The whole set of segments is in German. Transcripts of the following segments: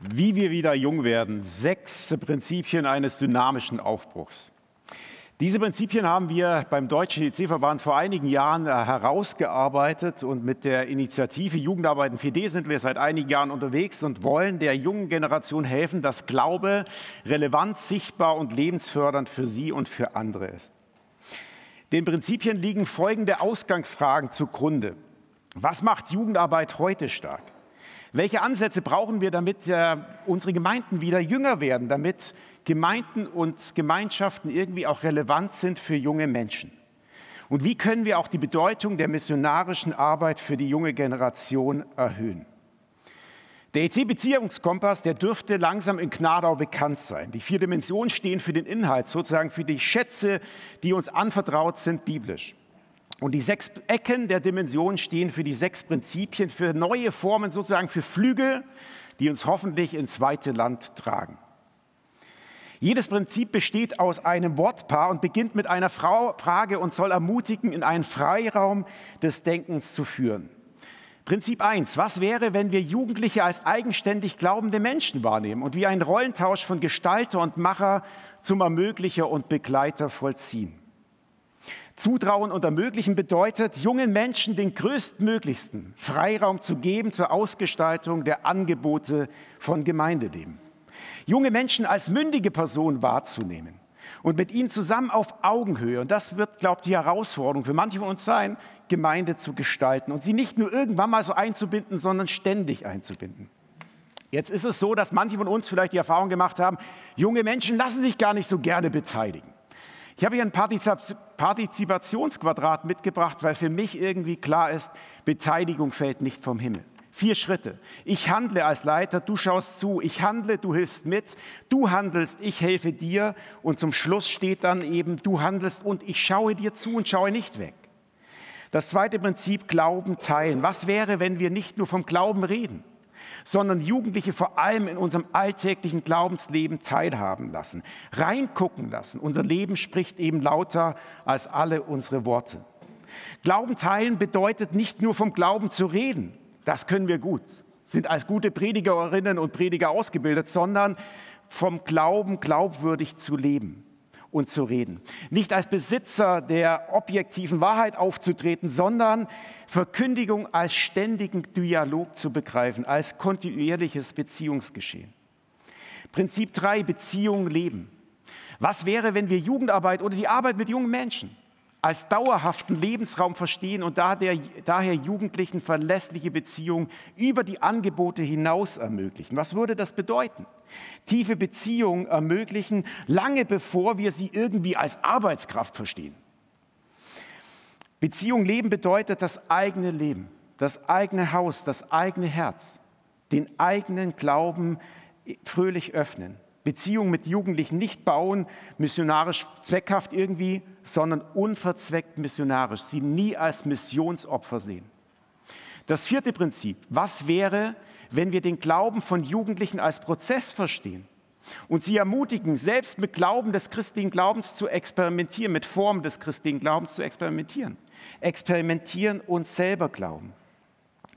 Wie wir wieder jung werden. Sechs Prinzipien eines dynamischen Aufbruchs. Diese Prinzipien haben wir beim Deutschen IC-Verband vor einigen Jahren äh, herausgearbeitet und mit der Initiative Jugendarbeit in 4D sind wir seit einigen Jahren unterwegs und wollen der jungen Generation helfen, dass Glaube relevant, sichtbar und lebensfördernd für sie und für andere ist. Den Prinzipien liegen folgende Ausgangsfragen zugrunde. Was macht Jugendarbeit heute stark? Welche Ansätze brauchen wir, damit äh, unsere Gemeinden wieder jünger werden, damit Gemeinden und Gemeinschaften irgendwie auch relevant sind für junge Menschen? Und wie können wir auch die Bedeutung der missionarischen Arbeit für die junge Generation erhöhen? Der EC-Beziehungskompass, der dürfte langsam in Gnadau bekannt sein. Die vier Dimensionen stehen für den Inhalt, sozusagen für die Schätze, die uns anvertraut sind, biblisch. Und die sechs Ecken der Dimension stehen für die sechs Prinzipien, für neue Formen, sozusagen für Flügel, die uns hoffentlich ins zweite Land tragen. Jedes Prinzip besteht aus einem Wortpaar und beginnt mit einer Frage und soll ermutigen, in einen Freiraum des Denkens zu führen. Prinzip 1. Was wäre, wenn wir Jugendliche als eigenständig glaubende Menschen wahrnehmen und wie einen Rollentausch von Gestalter und Macher zum Ermöglicher und Begleiter vollziehen? Zutrauen und ermöglichen bedeutet, jungen Menschen den größtmöglichsten Freiraum zu geben zur Ausgestaltung der Angebote von Gemeindeleben. Junge Menschen als mündige Person wahrzunehmen und mit ihnen zusammen auf Augenhöhe, und das wird, glaube ich, die Herausforderung für manche von uns sein, Gemeinde zu gestalten und sie nicht nur irgendwann mal so einzubinden, sondern ständig einzubinden. Jetzt ist es so, dass manche von uns vielleicht die Erfahrung gemacht haben, junge Menschen lassen sich gar nicht so gerne beteiligen. Ich habe hier ein Partizipationsquadrat mitgebracht, weil für mich irgendwie klar ist, Beteiligung fällt nicht vom Himmel. Vier Schritte. Ich handle als Leiter, du schaust zu. Ich handle, du hilfst mit. Du handelst, ich helfe dir. Und zum Schluss steht dann eben, du handelst und ich schaue dir zu und schaue nicht weg. Das zweite Prinzip, Glauben teilen. Was wäre, wenn wir nicht nur vom Glauben reden? Sondern Jugendliche vor allem in unserem alltäglichen Glaubensleben teilhaben lassen, reingucken lassen. Unser Leben spricht eben lauter als alle unsere Worte. Glauben teilen bedeutet nicht nur vom Glauben zu reden, das können wir gut, sind als gute Predigerinnen und Prediger ausgebildet, sondern vom Glauben glaubwürdig zu leben und zu reden. Nicht als Besitzer der objektiven Wahrheit aufzutreten, sondern Verkündigung als ständigen Dialog zu begreifen, als kontinuierliches Beziehungsgeschehen. Prinzip 3, Beziehung leben. Was wäre, wenn wir Jugendarbeit oder die Arbeit mit jungen Menschen als dauerhaften Lebensraum verstehen und daher Jugendlichen verlässliche Beziehungen über die Angebote hinaus ermöglichen. Was würde das bedeuten? Tiefe Beziehungen ermöglichen, lange bevor wir sie irgendwie als Arbeitskraft verstehen. Beziehung leben bedeutet das eigene Leben, das eigene Haus, das eigene Herz, den eigenen Glauben fröhlich öffnen. Beziehung mit Jugendlichen nicht bauen, missionarisch zweckhaft irgendwie, sondern unverzweckt missionarisch, sie nie als Missionsopfer sehen. Das vierte Prinzip, was wäre, wenn wir den Glauben von Jugendlichen als Prozess verstehen und sie ermutigen, selbst mit Glauben des christlichen Glaubens zu experimentieren, mit Formen des christlichen Glaubens zu experimentieren. Experimentieren und selber glauben.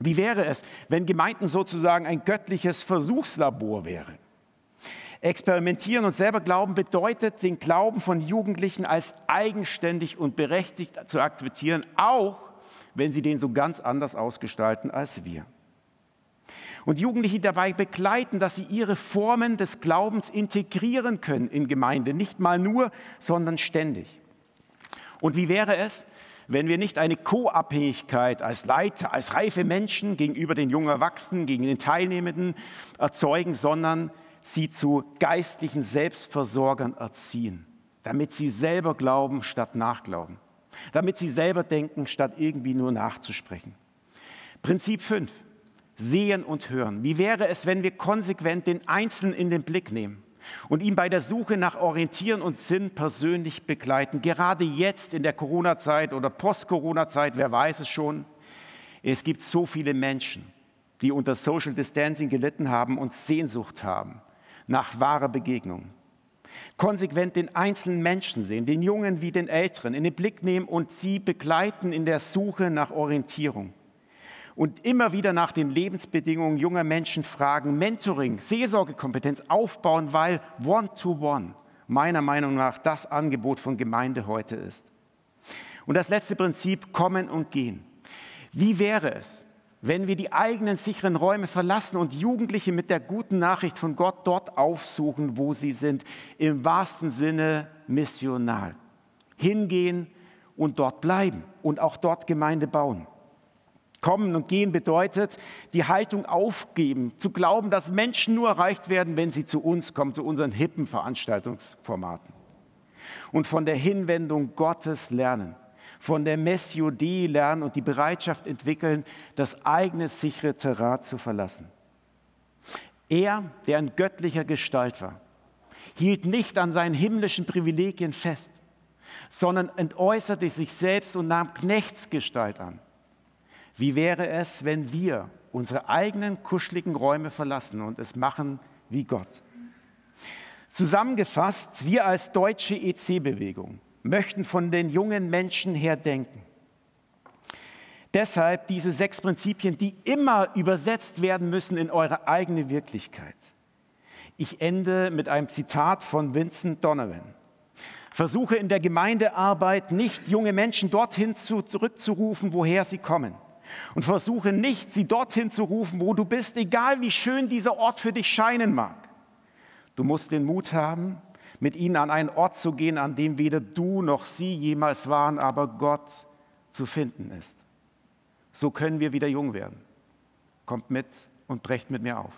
Wie wäre es, wenn Gemeinden sozusagen ein göttliches Versuchslabor wären? Experimentieren und selber glauben bedeutet, den Glauben von Jugendlichen als eigenständig und berechtigt zu akzeptieren, auch wenn sie den so ganz anders ausgestalten als wir. Und Jugendliche dabei begleiten, dass sie ihre Formen des Glaubens integrieren können in Gemeinde, nicht mal nur, sondern ständig. Und wie wäre es, wenn wir nicht eine Co-Abhängigkeit als Leiter, als reife Menschen gegenüber den jungen Erwachsenen, gegen den Teilnehmenden erzeugen, sondern sie zu geistlichen Selbstversorgern erziehen, damit sie selber glauben statt nachglauben, damit sie selber denken statt irgendwie nur nachzusprechen. Prinzip 5. Sehen und hören. Wie wäre es, wenn wir konsequent den Einzelnen in den Blick nehmen und ihn bei der Suche nach Orientieren und Sinn persönlich begleiten? Gerade jetzt in der Corona-Zeit oder Post-Corona-Zeit, wer weiß es schon, es gibt so viele Menschen, die unter Social Distancing gelitten haben und Sehnsucht haben nach wahrer Begegnung. Konsequent den einzelnen Menschen sehen, den Jungen wie den Älteren, in den Blick nehmen und sie begleiten in der Suche nach Orientierung. und immer wieder nach den Lebensbedingungen junger Menschen fragen, Mentoring, Seelsorgekompetenz aufbauen, weil One-to-One meiner Meinung nach das Angebot von Gemeinde heute ist. Und das letzte Prinzip, kommen und gehen. Wie wäre es, wenn wir die eigenen sicheren Räume verlassen und Jugendliche mit der guten Nachricht von Gott dort aufsuchen, wo sie sind, im wahrsten Sinne missional. Hingehen und dort bleiben und auch dort Gemeinde bauen. Kommen und gehen bedeutet, die Haltung aufgeben, zu glauben, dass Menschen nur erreicht werden, wenn sie zu uns kommen, zu unseren hippen Veranstaltungsformaten. Und von der Hinwendung Gottes lernen von der Messio Dei lernen und die Bereitschaft entwickeln, das eigene sichere Terrain zu verlassen. Er, der in göttlicher Gestalt war, hielt nicht an seinen himmlischen Privilegien fest, sondern entäußerte sich selbst und nahm Knechtsgestalt an. Wie wäre es, wenn wir unsere eigenen kuscheligen Räume verlassen und es machen wie Gott? Zusammengefasst, wir als deutsche EC-Bewegung möchten von den jungen Menschen her denken. Deshalb diese sechs Prinzipien, die immer übersetzt werden müssen in eure eigene Wirklichkeit. Ich ende mit einem Zitat von Vincent Donovan. Versuche in der Gemeindearbeit nicht junge Menschen dorthin zu, zurückzurufen, woher sie kommen. Und versuche nicht, sie dorthin zu rufen, wo du bist, egal wie schön dieser Ort für dich scheinen mag. Du musst den Mut haben, mit ihnen an einen Ort zu gehen, an dem weder du noch sie jemals waren, aber Gott zu finden ist. So können wir wieder jung werden. Kommt mit und brecht mit mir auf.